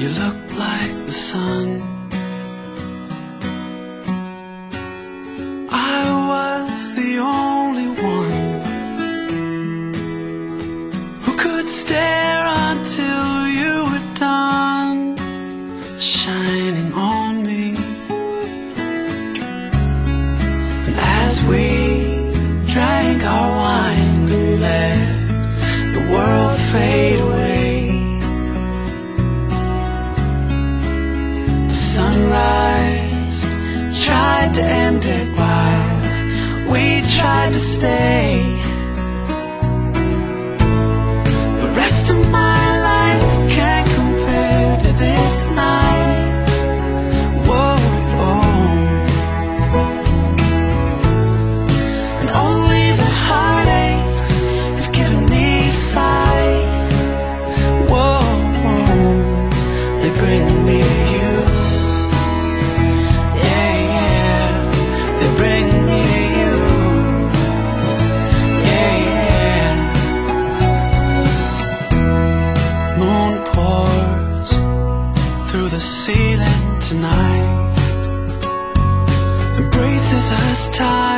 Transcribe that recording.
You look like the sun. To while we tried to stay. The rest of my life can't compare to this night. This time.